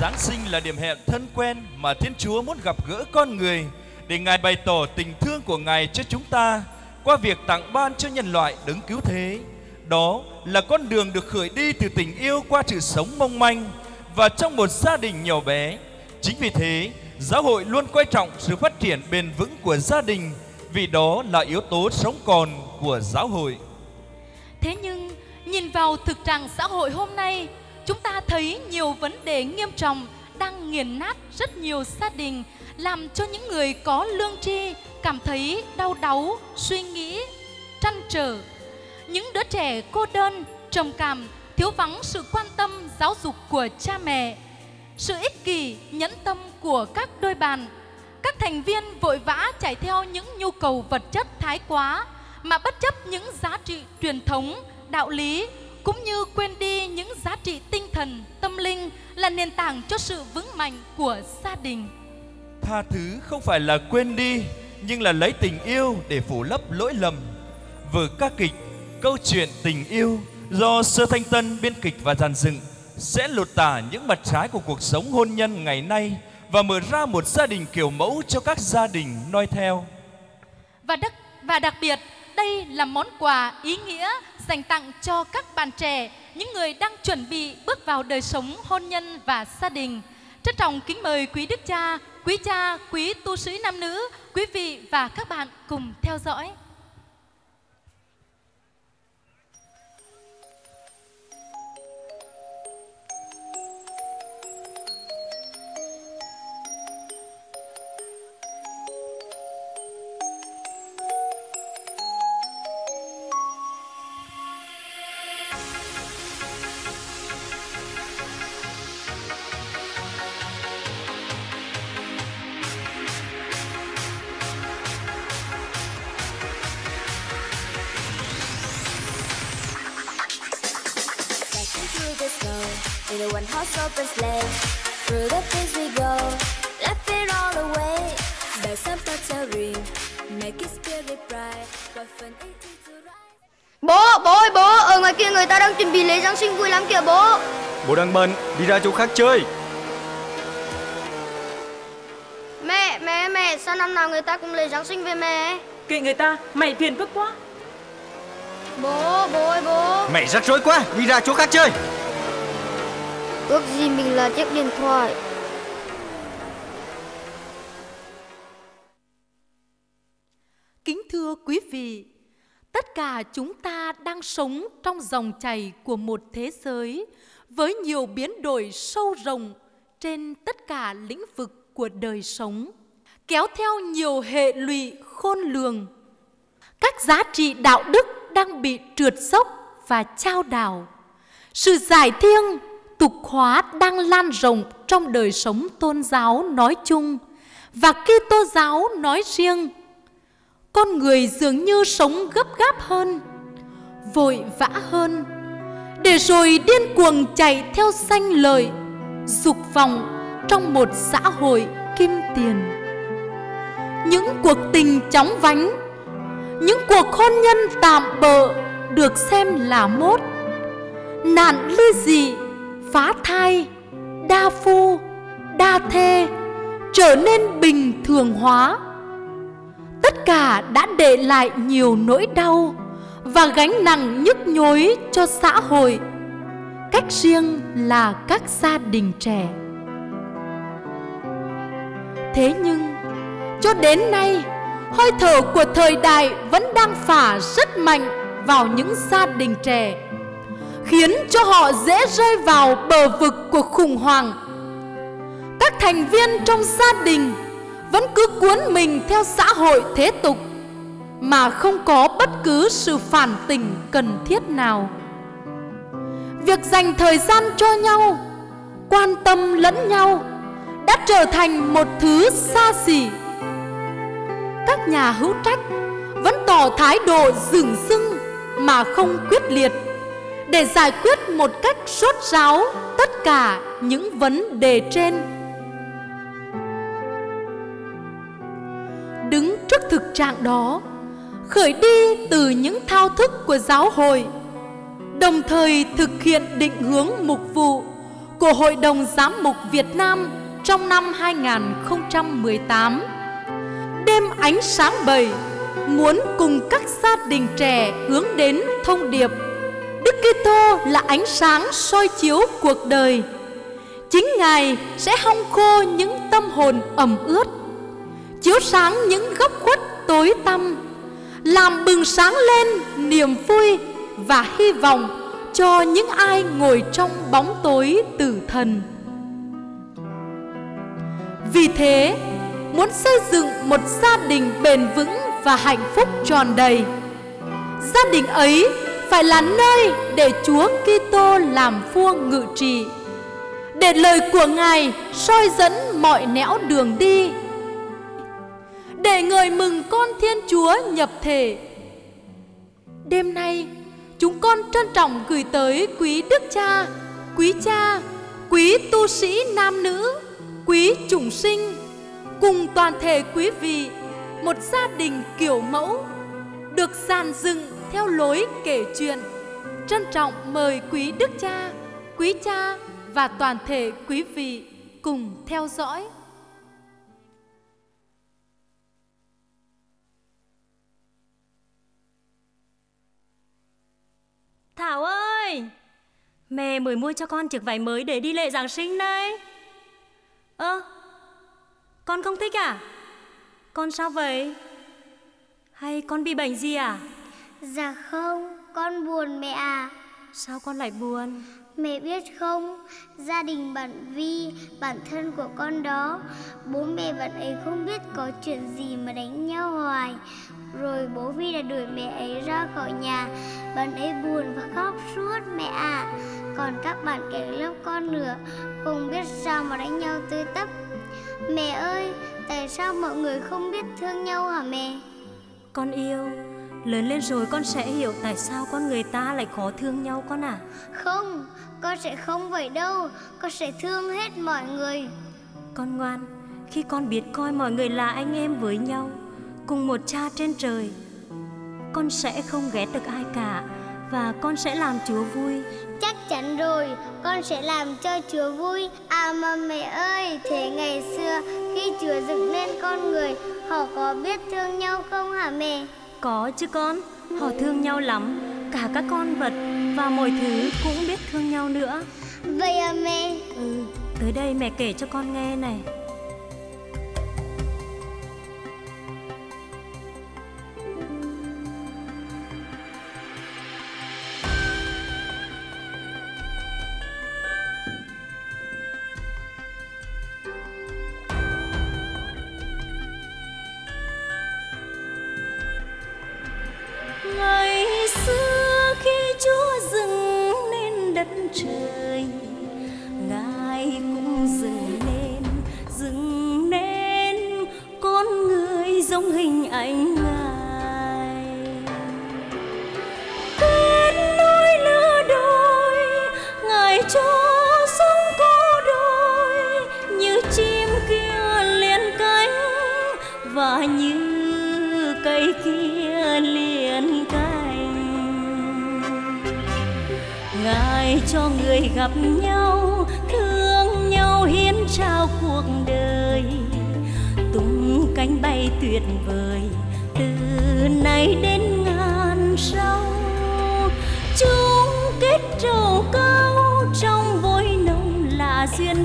Giáng sinh là điểm hẹn thân quen mà Thiên Chúa muốn gặp gỡ con người để Ngài bày tỏ tình thương của Ngài cho chúng ta qua việc tặng ban cho nhân loại đứng cứu thế. Đó là con đường được khởi đi từ tình yêu qua sự sống mong manh và trong một gia đình nhỏ bé. Chính vì thế, giáo hội luôn quan trọng sự phát triển bền vững của gia đình vì đó là yếu tố sống còn của giáo hội. Thế nhưng, nhìn vào thực trạng xã hội hôm nay, chúng ta thấy nhiều vấn đề nghiêm trọng đang nghiền nát rất nhiều gia đình, làm cho những người có lương tri cảm thấy đau đáu, suy nghĩ, trăn trở. Những đứa trẻ cô đơn, trầm cảm, thiếu vắng sự quan tâm giáo dục của cha mẹ, sự ích kỷ, nhẫn tâm của các đôi bàn, Các thành viên vội vã chạy theo những nhu cầu vật chất thái quá mà bất chấp những giá trị truyền thống, đạo lý cũng như quên đi những giá trị tinh thần, tâm linh là nền tảng cho sự vững mạnh của gia đình. Tha thứ không phải là quên đi nhưng là lấy tình yêu để phủ lấp lỗi lầm. Vở ca kịch Câu chuyện tình yêu do Sơ Thanh Tân biên kịch và dàn dựng sẽ lột tả những mặt trái của cuộc sống hôn nhân ngày nay và mở ra một gia đình kiểu mẫu cho các gia đình noi theo. Và đặc, và đặc biệt, đây là món quà ý nghĩa dành tặng cho các bạn trẻ, những người đang chuẩn bị bước vào đời sống hôn nhân và gia đình. Trân trọng kính mời quý đức cha, quý cha, quý tu sĩ nam nữ, quý vị và các bạn cùng theo dõi. Đang bận, đi ra chỗ khác chơi. Mẹ, mẹ, mẹ, sao năm nào người ta cũng lễ Giáng sinh về mẹ Kệ người ta, mày phiền phức quá Bố, bố ơi bố Mẹ rắc rối quá, đi ra chỗ khác chơi. Ước gì mình là chiếc điện thoại Kính thưa quý vị, tất cả chúng ta đang sống trong dòng chảy của một thế giới với nhiều biến đổi sâu rộng trên tất cả lĩnh vực của đời sống, kéo theo nhiều hệ lụy khôn lường. Các giá trị đạo đức đang bị trượt dốc và trao đảo. Sự giải thiêng, tục hóa đang lan rộng trong đời sống tôn giáo nói chung và Kitô giáo nói riêng con người dường như sống gấp gáp hơn vội vã hơn để rồi điên cuồng chạy theo danh lợi dục vọng trong một xã hội kim tiền. Những cuộc tình chóng vánh, những cuộc hôn nhân tạm bợ được xem là mốt. Nạn ly dị, phá thai, đa phu, đa thê trở nên bình thường hóa. Tất cả đã để lại nhiều nỗi đau và gánh nặng nhức nhối cho xã hội. Cách riêng là các gia đình trẻ. Thế nhưng, cho đến nay, hơi thở của thời đại vẫn đang phả rất mạnh vào những gia đình trẻ, khiến cho họ dễ rơi vào bờ vực của khủng hoảng. Các thành viên trong gia đình vẫn cứ cuốn mình theo xã hội thế tục mà không có bất cứ sự phản tình cần thiết nào. Việc dành thời gian cho nhau, quan tâm lẫn nhau đã trở thành một thứ xa xỉ. Các nhà hữu trách vẫn tỏ thái độ dửng dưng mà không quyết liệt để giải quyết một cách rốt ráo tất cả những vấn đề trên. Đứng trước thực trạng đó khởi đi từ những thao thức của giáo hội đồng thời thực hiện định hướng mục vụ của Hội đồng Giám mục Việt Nam trong năm 2018. Đêm ánh sáng bầy muốn cùng các gia đình trẻ hướng đến thông điệp Đức Kitô là ánh sáng soi chiếu cuộc đời. Chính Ngài sẽ hong khô những tâm hồn ẩm ướt, chiếu sáng những góc khuất tối tăm, làm bừng sáng lên niềm vui và hy vọng cho những ai ngồi trong bóng tối tử thần. Vì thế, muốn xây dựng một gia đình bền vững và hạnh phúc tròn đầy, gia đình ấy phải là nơi để Chúa Kitô làm vua ngự trị, để lời của Ngài soi dẫn mọi nẻo đường đi, để người mừng con Thiên Chúa nhập thể. Đêm nay, chúng con trân trọng gửi tới quý đức cha, quý cha, quý tu sĩ nam nữ, quý chủng sinh, cùng toàn thể quý vị, một gia đình kiểu mẫu, được dàn dựng theo lối kể chuyện. Trân trọng mời quý đức cha, quý cha và toàn thể quý vị cùng theo dõi. Thảo ơi Mẹ mới mua cho con chiếc váy mới để đi lễ Giáng sinh đây Ơ Con không thích à Con sao vậy Hay con bị bệnh gì à Dạ không, con buồn mẹ à. Sao con lại buồn? Mẹ biết không, gia đình bạn Vi, bản thân của con đó, bố mẹ bạn ấy không biết có chuyện gì mà đánh nhau hoài. Rồi bố Vi đã đuổi mẹ ấy ra khỏi nhà, bạn ấy buồn và khóc suốt mẹ à. Còn các bạn kể lớp con nữa, không biết sao mà đánh nhau tươi tấp. Mẹ ơi, tại sao mọi người không biết thương nhau hả mẹ? Con yêu, Lớn lên rồi con sẽ hiểu tại sao con người ta lại khó thương nhau con à Không, con sẽ không vậy đâu Con sẽ thương hết mọi người Con ngoan, khi con biết coi mọi người là anh em với nhau Cùng một cha trên trời. Con sẽ không ghét được ai cả Và con sẽ làm Chúa vui. Chắc chắn rồi, con sẽ làm cho Chúa vui. À mà mẹ ơi, thế ngày xưa khi Chúa dựng nên con người Họ có biết thương nhau không hả mẹ? Có chứ con, họ thương nhau lắm Cả các con vật và mọi thứ cũng biết thương nhau nữa. Vậy à mẹ? Ừ, tới đây mẹ kể cho con nghe này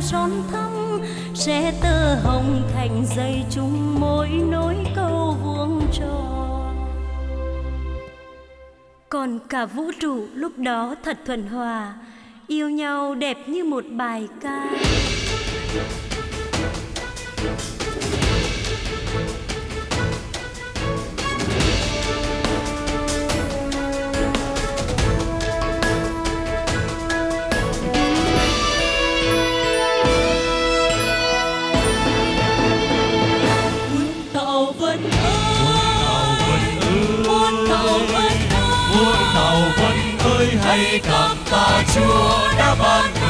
son thắm sẽ tơ hồng thành dây chung mối nối câu vuông tròn. Còn cả vũ trụ lúc đó thật thuần hòa, yêu nhau đẹp như một bài ca. hãy cảm tạ Chúa đã ban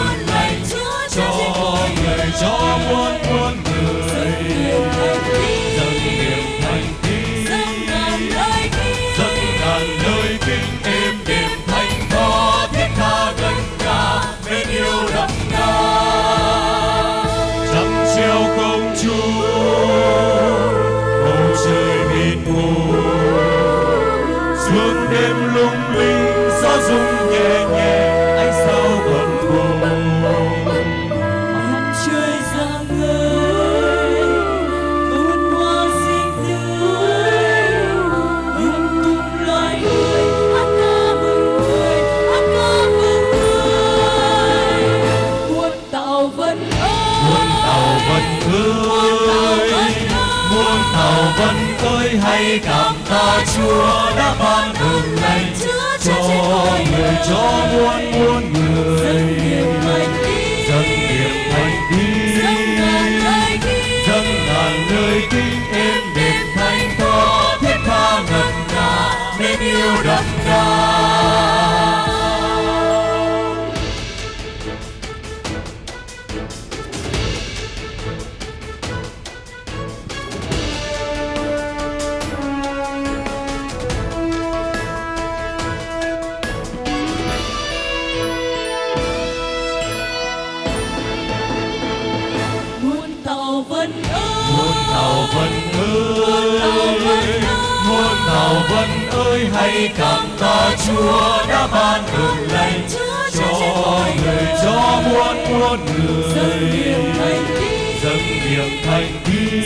muôn người. Dâng niềm thành kính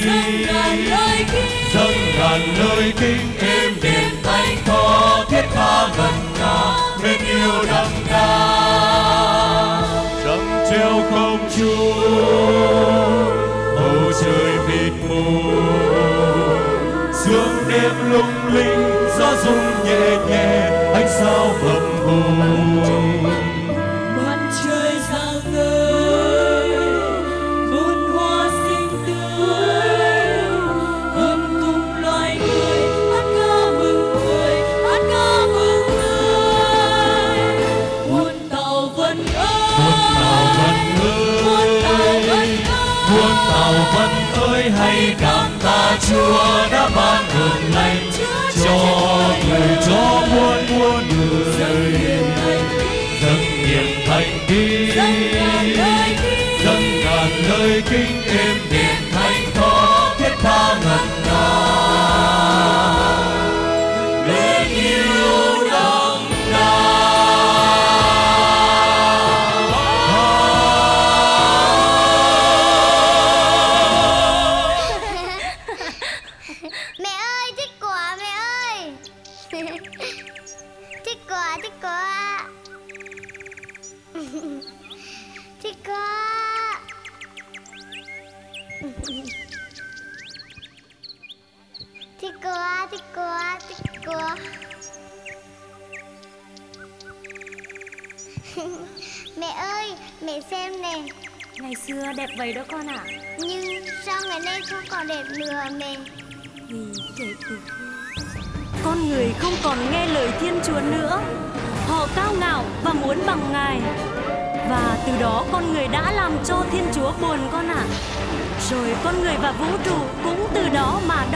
dâng ngàn lời kinh. Êm đềm thanh thọ thiết tha ngân nga. Nên yêu đậm đà trăng treo không trung bầu trời mịt mù. Sương đêm lung linh gió rung nhẹ nhẹ. Ánh sao vập hùng tạ Chúa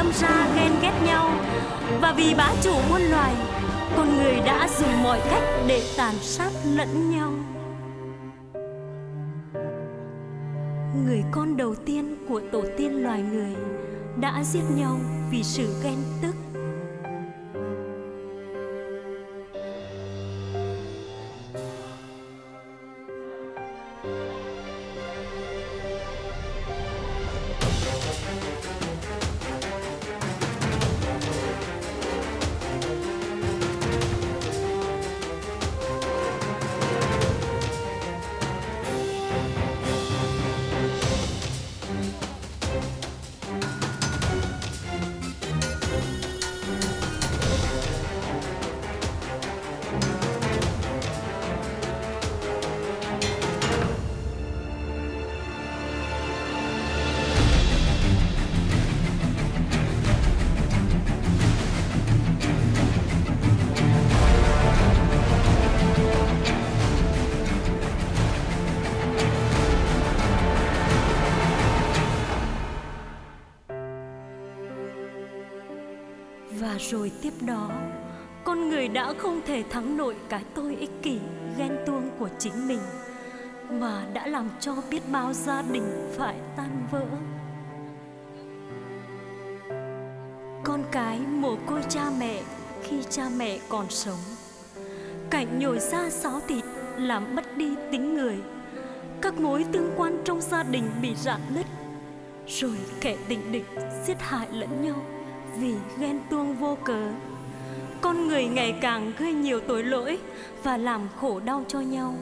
đâm ra ghen ghét nhau. Và vì bá chủ muôn loài, Con người đã dùng mọi cách để tàn sát lẫn nhau. Người con đầu tiên của tổ tiên loài người đã giết nhau vì sự ghen rồi tiếp đó, con người đã không thể thắng nổi cái tôi ích kỷ, ghen tuông của chính mình mà đã làm cho biết bao gia đình phải tan vỡ. Con cái mồ côi cha mẹ khi cha mẹ còn sống. Cảnh nhồi ra xáo thịt làm mất đi tính người. Các mối tương quan trong gia đình bị rạn nứt. Rồi kẻ tình địch giết hại lẫn nhau vì ghen tuông vô cớ. Con người ngày càng gây nhiều tội lỗi và làm khổ đau cho nhau,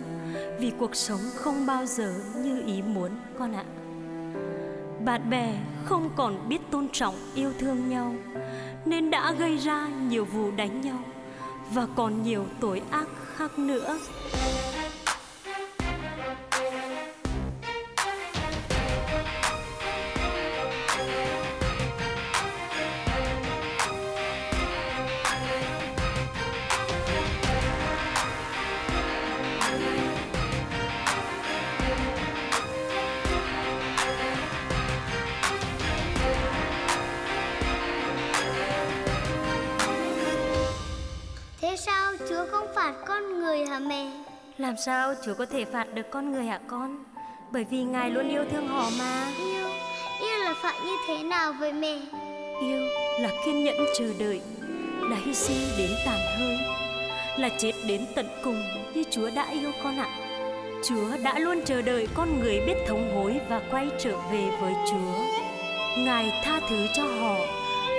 vì cuộc sống không bao giờ như ý muốn, con ạ. bạn bè không còn biết tôn trọng, yêu thương nhau, nên đã gây ra nhiều vụ đánh nhau và còn nhiều tội ác khác nữa làm sao chúa có thể phạt được con người hả con? Bởi vì ngài luôn yêu thương họ mà. Yêu, yêu là phạt như thế nào vậy mẹ? yêu là kiên nhẫn chờ đợi là hy sinh đến tàn hơi là chết đến tận cùng như chúa đã yêu con ạ. Chúa đã luôn chờ đợi con người biết thống hối và quay trở về với chúa. Ngài tha thứ cho họ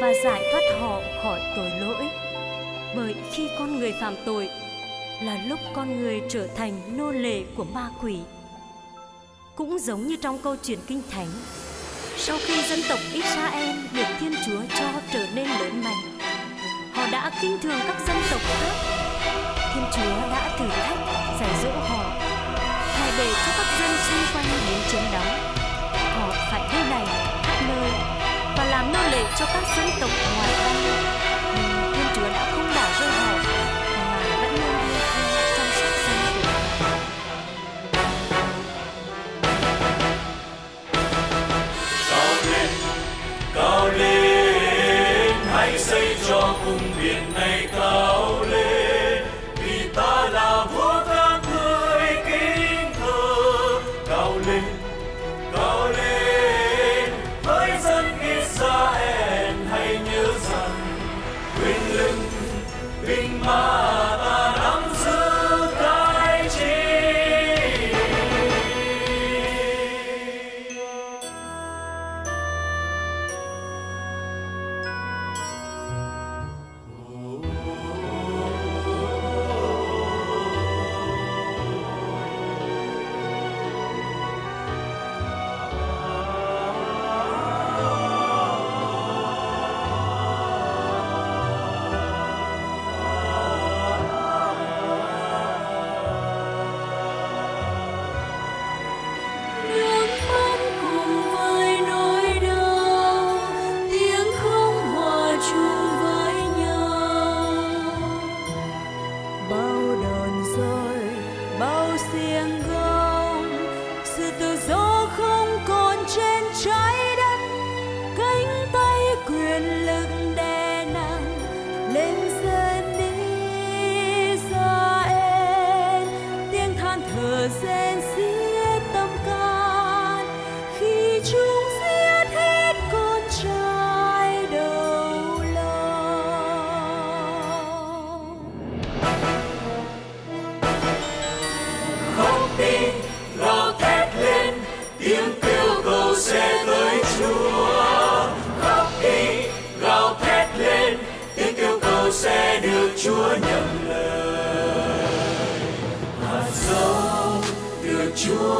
và giải thoát họ khỏi tội lỗi. Bởi khi con người phạm tội là lúc con người trở thành nô lệ của ma quỷ cũng giống như trong câu chuyện kinh thánh sau khi dân tộc Israel được Thiên Chúa cho trở nên lớn mạnh, họ đã khinh thường các dân tộc khác. Thiên Chúa đã thử thách, giải dỗ họ, hay để cho các dân xung quanh đến chiếm đóng. Họ phải đi này khắp nơi và làm nô lệ cho các dân tộc ngoài bang. Được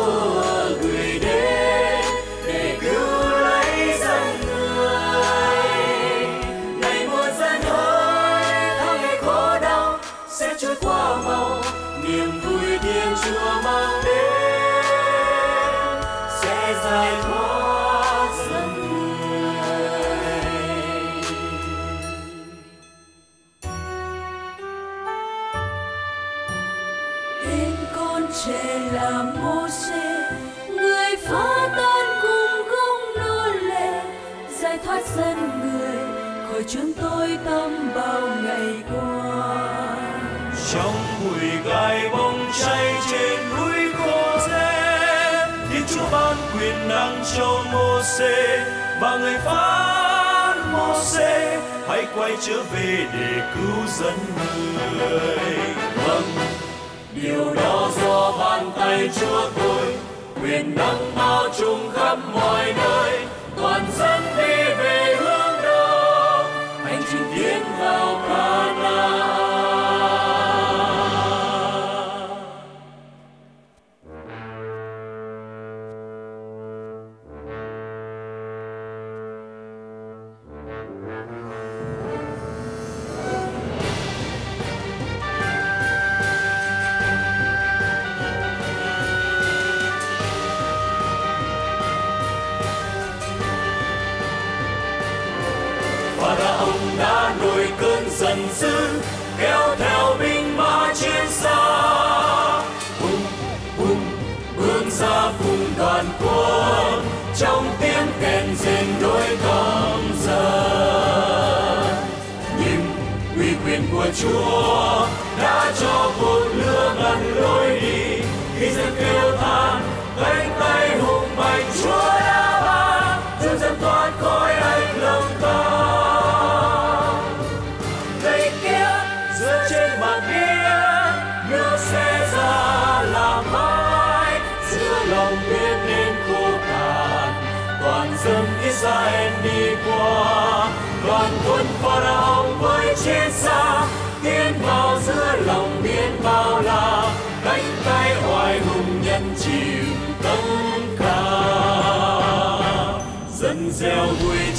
cho Môse và người phán Môse hãy quay trở về để cứu dân người. Vâng điều đó do bàn tay chúa tôi. Quyền năng bao trùm khắp mọi nơi. Toàn dân đi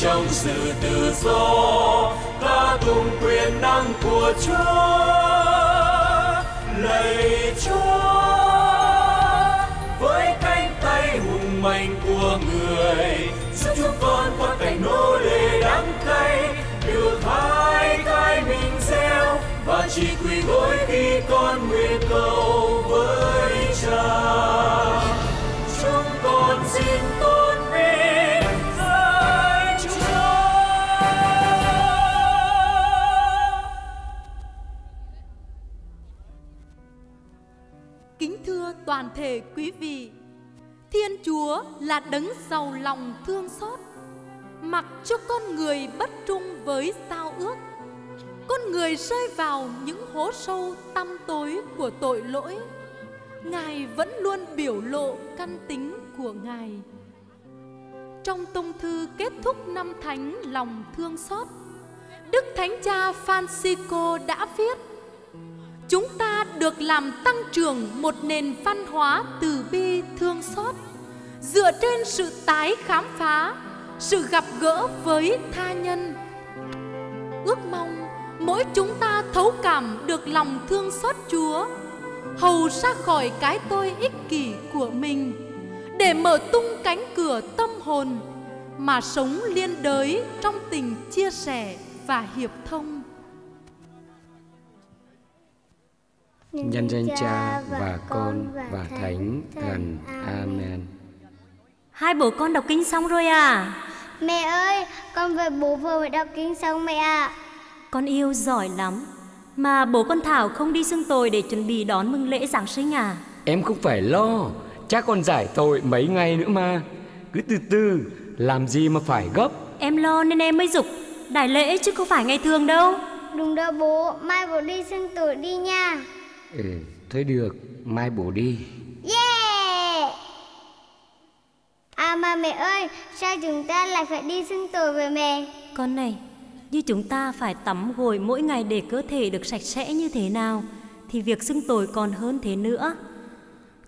trong sự tự do, ta tung quyền năng của Chúa. Lạy Chúa, với cánh tay hùng mạnh của người giúp chúng con qua cảnh nô lệ đắng cay. Được hai cái mình gieo, và chỉ quỳ gối khi con nguyện cầu với cha. Toàn thể quý vị, Thiên Chúa là đấng giàu lòng thương xót, mặc cho con người bất trung với sao ước. Con người rơi vào những hố sâu tăm tối của tội lỗi. Ngài vẫn luôn biểu lộ căn tính của Ngài. Trong tông thư kết thúc năm thánh lòng thương xót, Đức Thánh Cha Francisco đã viết Chúng ta được làm tăng trưởng một nền văn hóa từ bi thương xót dựa trên sự tái khám phá, sự gặp gỡ với tha nhân. Ước mong mỗi chúng ta thấu cảm được lòng thương xót Chúa, hầu ra khỏi cái tôi ích kỷ của mình để mở tung cánh cửa tâm hồn mà sống liên đới trong tình chia sẻ và hiệp thông. Nhân danh Cha và Con và Thánh Thần. Amen. Hai bố con đọc kinh xong rồi à? Mẹ ơi, con với bố vừa mới đọc kinh xong mẹ ạ. Con yêu giỏi lắm. Mà bố con Thảo không đi xưng tội để chuẩn bị đón mừng lễ Giáng sinh à? Em không phải lo, cha còn giải tội mấy ngày nữa mà. Cứ từ từ, làm gì mà phải gấp. Em lo nên em mới dục đại lễ chứ không phải ngày thường đâu. Đúng đó bố, mai bố đi xưng tội đi nha. Ừ, thôi được, mai bố đi. Yeah! À mà mẹ ơi, sao chúng ta lại phải đi xưng tội vậy mẹ? Con này, như chúng ta phải tắm gội mỗi ngày để cơ thể được sạch sẽ như thế nào thì việc xưng tội còn hơn thế nữa.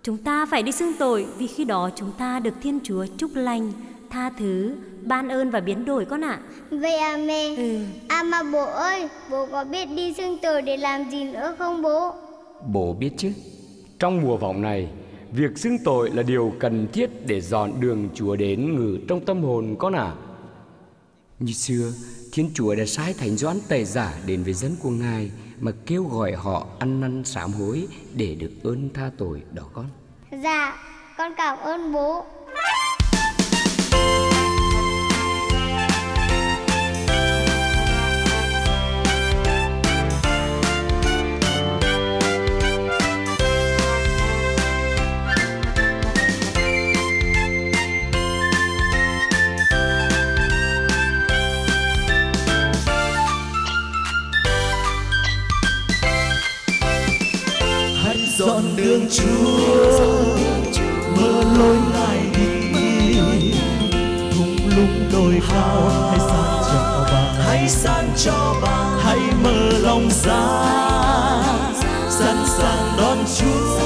Chúng ta phải đi xưng tội vì khi đó chúng ta được Thiên Chúa chúc lành, tha thứ, ban ơn và biến đổi con ạ. Vậy à mẹ? Ừ. À mà bố ơi, bố có biết đi xưng tội để làm gì nữa không bố? Bố biết chứ, trong mùa vọng này, việc xưng tội là điều cần thiết để dọn đường Chúa đến ngự trong tâm hồn con à. Như xưa, Thiên Chúa đã sai Thánh Doãn Tẩy Giả đến với dân của Ngài mà kêu gọi họ ăn năn sám hối để được ơn tha tội đó con. Dạ, con cảm ơn bố. Đường Chúa. Mở lối ngài đi thung lũng đồi cao. Hãy san cho bạn hãy san cho bạn hãy mở lòng ra sẵn sàng đón Chúa.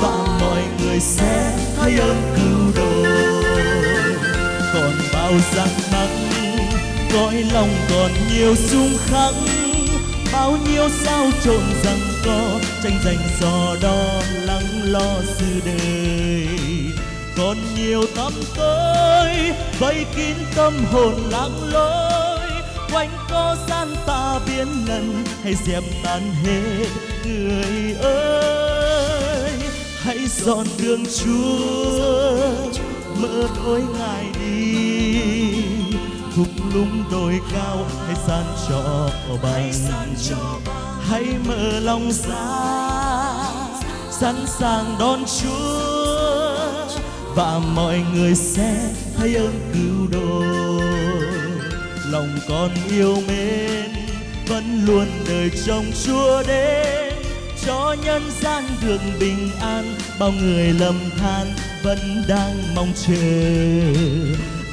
Và mọi người sẽ thấy ơn cứu độ. Còn bao gian nắng cõi lòng còn nhiều xung khắc bao nhiêu sao trộn rằng có, tranh giành giò đo lắng lo sự đời. Còn nhiều tăm tối, vây kín tâm hồn lãng lối quanh co gian ta biến lần, hay dẹp tan hết người ơi. Hãy dọn đường chúa, mở đôi ngài thung lũng đồi cao hay san cho bằng. Hãy mở lòng ra sẵn sàng đón chúa. Và mọi người sẽ thấy ơn cứu độ lòng con yêu mến vẫn luôn đợi trông chúa đến. Cho nhân gian được bình an bao người lầm than vẫn đang mong chờ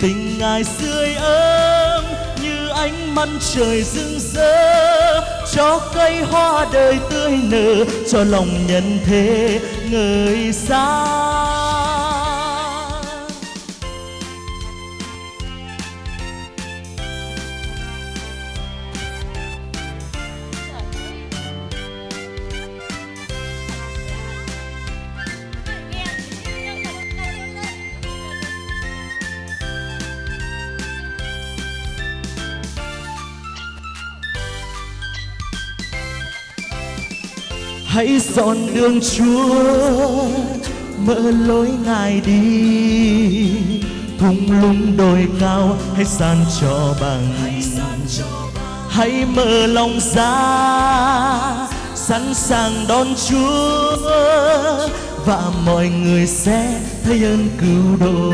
tình ngài sưởi ấm như ánh mặt trời rực rỡ, cho cây hoa đời tươi nở, cho lòng nhân thế ngời sáng hãy dọn đường chúa, mở lối ngài đi. Thung lũng đồi cao, hãy san cho bằng. Hãy mở lòng ra, sẵn sàng đón chúa, và mọi người sẽ thấy ơn cứu độ.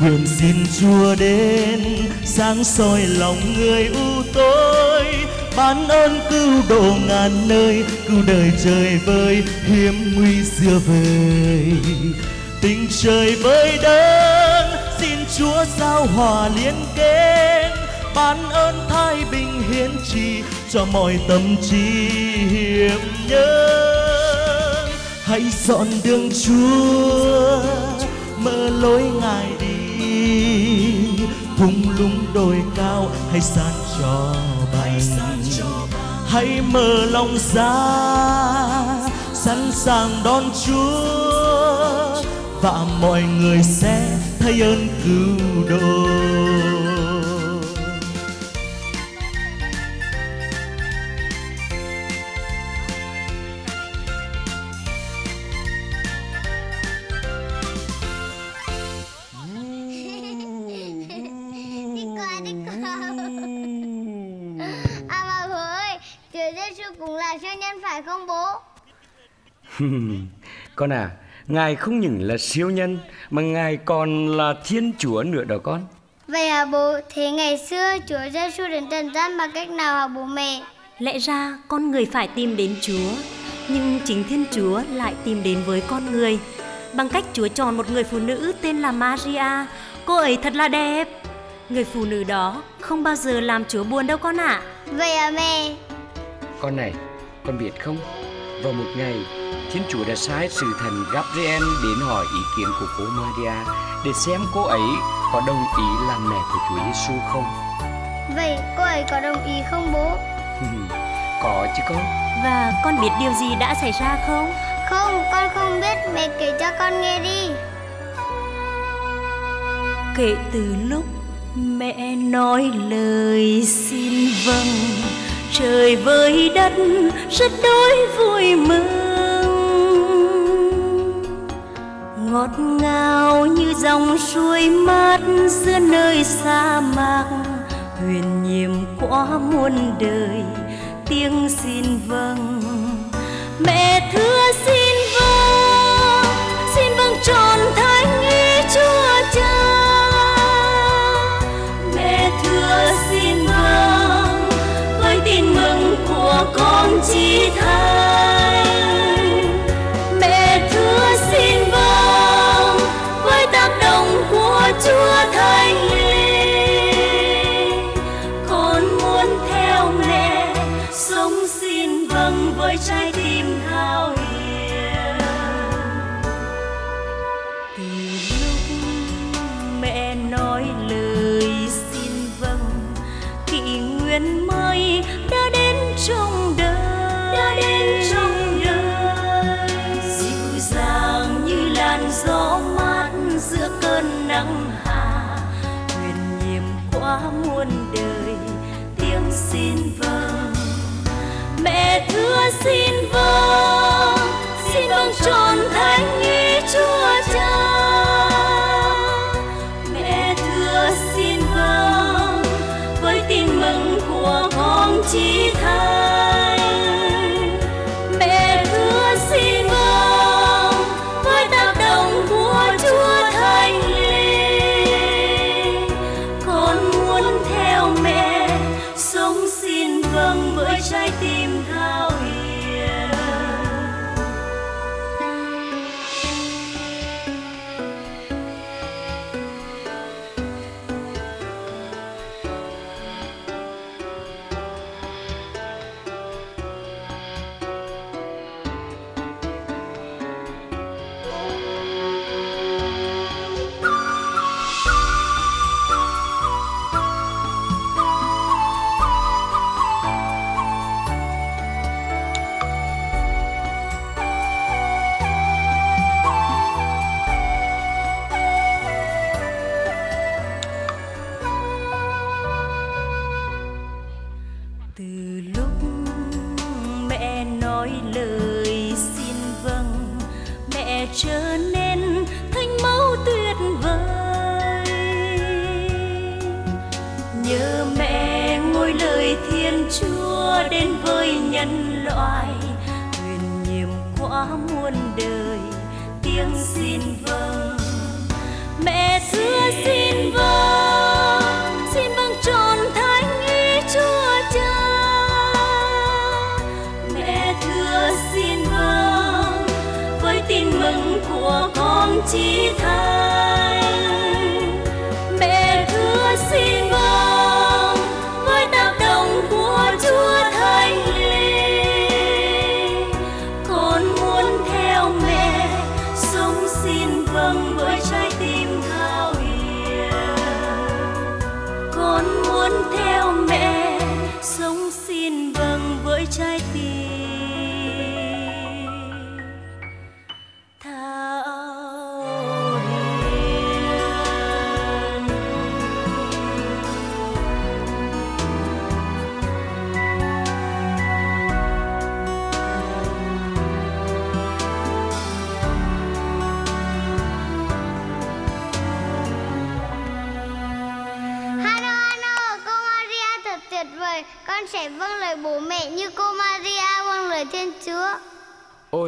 Nguyện xin chúa đến, sáng soi lòng người ưu tối ban ơn cứu độ ngàn nơi, cứu đời trời vơi hiểm nguy xưa về tình trời vơi đơn xin chúa giao hòa liên kết. Ban ơn thái bình hiến trì cho mọi tâm trí hiểm nhớ. Hãy dọn đường chúa, mở lối ngài thung lũng đồi cao hay san cho bằng hãy mở lòng ra sẵn sàng đón chúa. Và mọi người sẽ thấy ơn cứu độ nhân phải không bố? con à, Ngài không những là siêu nhân mà Ngài còn là Thiên Chúa nữa đó con. Vậy hả bố? Thế ngày xưa Chúa Giêsu đến trần gian bằng cách nào hả bố mẹ? Lẽ ra con người phải tìm đến Chúa, nhưng chính Thiên Chúa lại tìm đến với con người bằng cách Chúa chọn một người phụ nữ tên là Maria. Cô ấy thật là đẹp. Người phụ nữ đó không bao giờ làm Chúa buồn đâu con ạ. Vậy hả mẹ? Con này, con biết không? Vào một ngày, Thiên Chúa đã sai sự thần Gabriel đến hỏi ý kiến của cô Maria để xem cô ấy có đồng ý làm mẹ của Chúa Giêsu không. Vậy cô ấy có đồng ý không bố? có chứ con. Và con biết điều gì đã xảy ra không? Không, con không biết, mẹ kể cho con nghe đi. Kể từ lúc mẹ nói lời xin vâng trời với đất rất đối vui mừng. Ngọt ngào như dòng suối mát giữa nơi sa mạc. Huyền nhiệm quá muôn đời, tiếng xin vâng. Mẹ thưa xin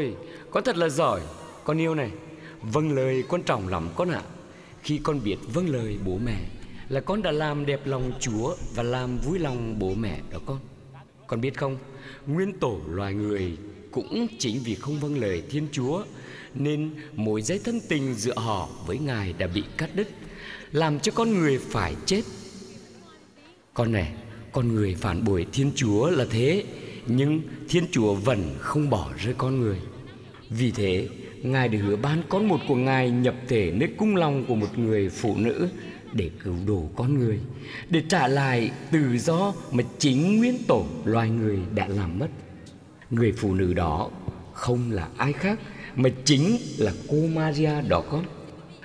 Ôi, con thật là giỏi. Con yêu này Vâng lời con trọng lắm con ạ. Khi con biết vâng lời bố mẹ Là con đã làm đẹp lòng Chúa Và làm vui lòng bố mẹ đó con. Con biết không Nguyên tổ loài người Cũng chính vì không vâng lời Thiên Chúa Nên mối dây thân tình giữa họ với Ngài đã bị cắt đứt Làm cho con người phải chết. Con này, con người phản bội Thiên Chúa là thế, nhưng Thiên Chúa vẫn không bỏ rơi con người. Vì thế, Ngài đã hứa ban con một của Ngài nhập thể nơi cung lòng của một người phụ nữ để cứu độ con người, để trả lại tự do mà chính nguyên tổ loài người đã làm mất. Người phụ nữ đó không là ai khác mà chính là cô Maria đó con.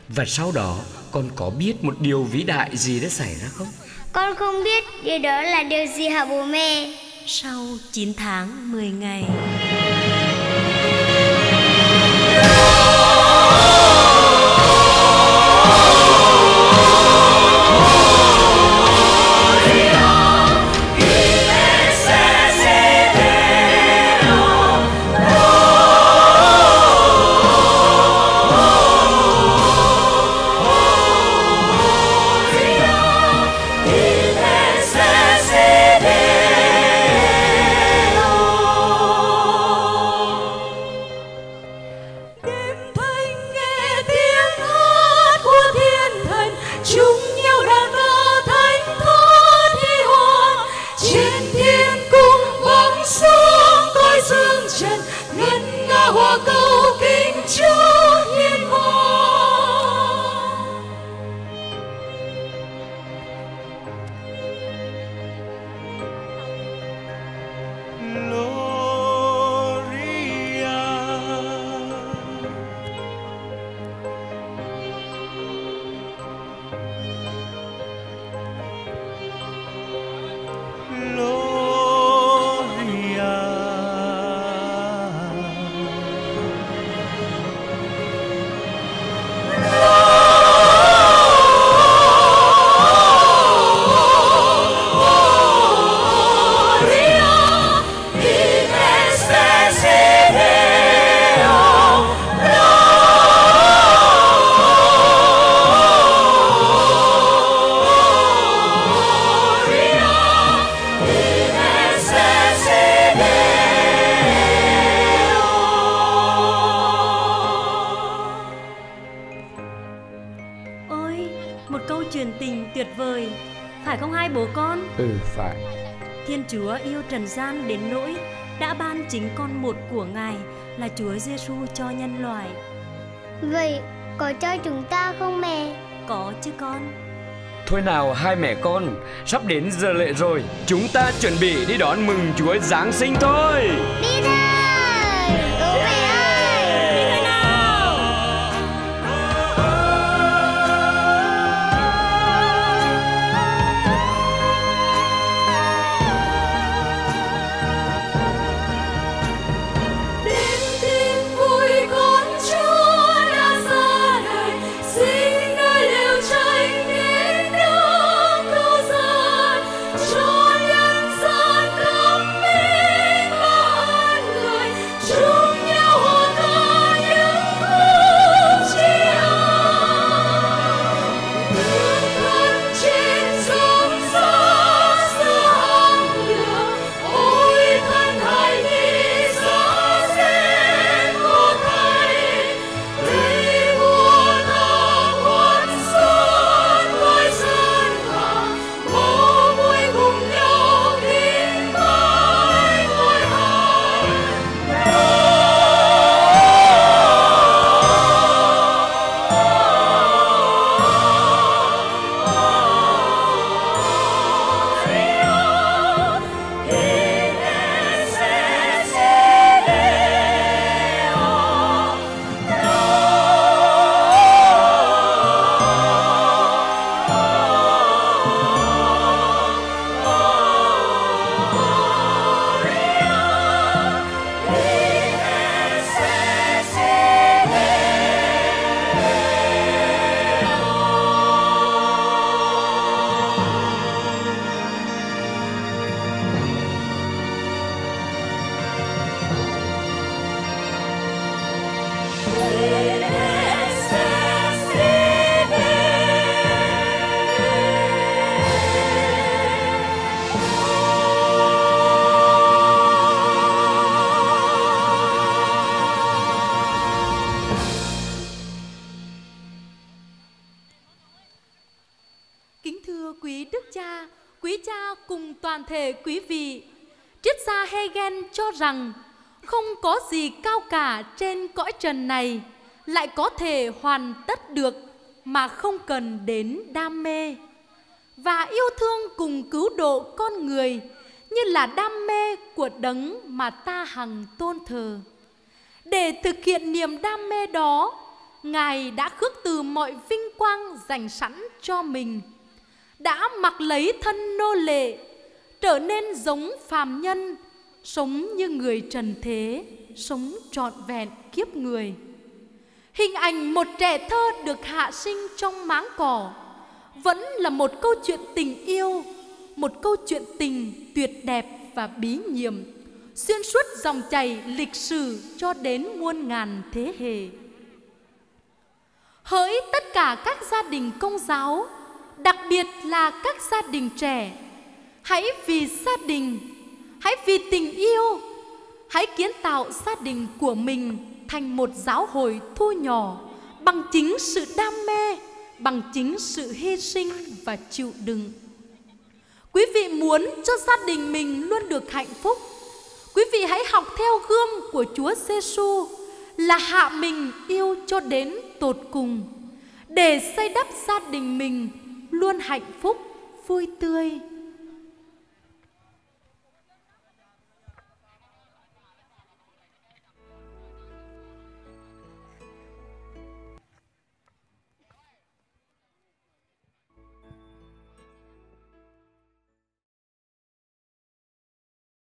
Và sau đó con có biết một điều vĩ đại gì đã xảy ra không? Con không biết điều đó là điều gì hả bố mẹ? Sau 9 tháng 10 ngày Chúa Giêsu cho nhân loại. Vậy có cho chúng ta không mẹ? Có chứ con. Thôi nào hai mẹ con, sắp đến giờ lễ rồi, chúng ta chuẩn bị đi đón mừng Chúa Giáng sinh thôi. Đi trên cõi trần này lại có thể hoàn tất được mà không cần đến đam mê. Và yêu thương cùng cứu độ con người như là đam mê của đấng mà ta hằng tôn thờ. Để thực hiện niềm đam mê đó, Ngài đã khước từ mọi vinh quang dành sẵn cho mình đã mặc lấy thân nô lệ, trở nên giống phàm nhân, sống như người trần thế, sống trọn vẹn kiếp người. Hình ảnh một trẻ thơ được hạ sinh trong máng cỏ vẫn là một câu chuyện tình yêu, một câu chuyện tình tuyệt đẹp và bí nhiệm, xuyên suốt dòng chảy lịch sử cho đến muôn ngàn thế hệ. Hỡi tất cả các gia đình công giáo đặc biệt là các gia đình trẻ hãy vì gia đình hãy vì tình yêu hãy kiến tạo gia đình của mình thành một giáo hội thu nhỏ bằng chính sự đam mê bằng chính sự hy sinh và chịu đựng. Quý vị muốn cho gia đình mình luôn được hạnh phúc quý vị hãy học theo gương của chúa giêsu là hạ mình yêu cho đến tột cùng để xây đắp gia đình mình luôn hạnh phúc, vui tươi.